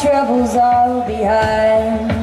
troubles all behind.